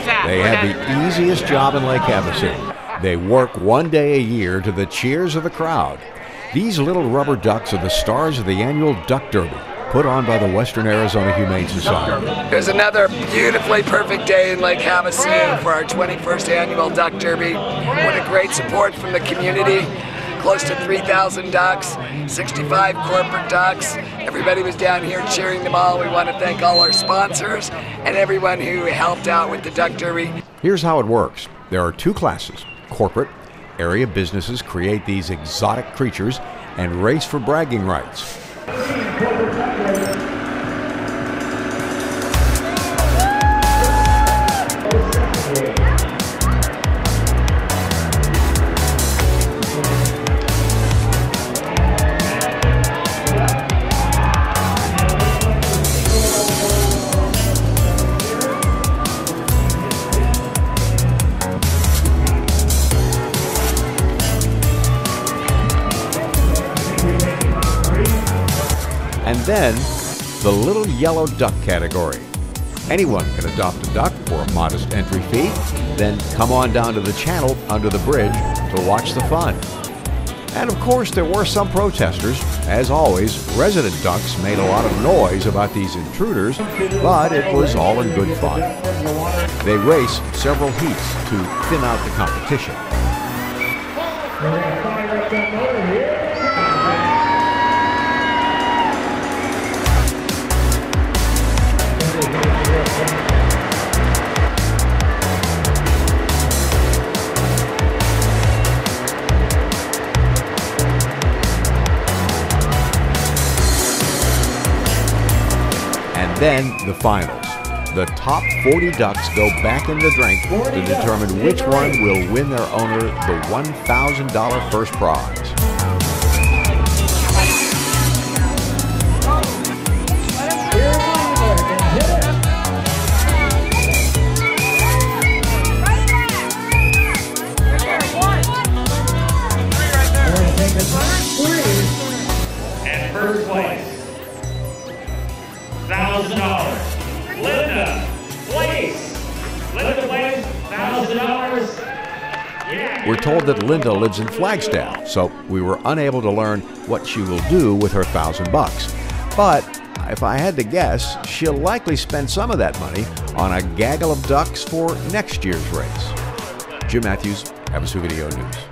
They have the easiest job in Lake Havasu. They work one day a year to the cheers of the crowd. These little rubber ducks are the stars of the annual Duck Derby, put on by the Western Arizona Humane Society. There's another beautifully perfect day in Lake Havasu for our 21st annual Duck Derby. What a great support from the community. Close to 3,000 ducks, 65 corporate ducks. Everybody was down here cheering them all. We want to thank all our sponsors and everyone who helped out with the Duck Derby. Here's how it works there are two classes corporate, area businesses create these exotic creatures and race for bragging rights. And then the little yellow duck category. Anyone can adopt a duck for a modest entry fee, then come on down to the channel under the bridge to watch the fun. And of course, there were some protesters. As always, resident ducks made a lot of noise about these intruders, but it was all in good fun. They race several heats to thin out the competition. Then the finals. The top 40 ducks go back in the drink to determine which one will win their owner the $1,000 first prize. And first place, thousand dollars. Linda, place. Linda, place, thousand dollars. We're told that Linda lives in Flagstaff, so we were unable to learn what she will do with her thousand bucks. But if I had to guess, she'll likely spend some of that money on a gaggle of ducks for next year's race. Jim Matthews, Havasu Video News.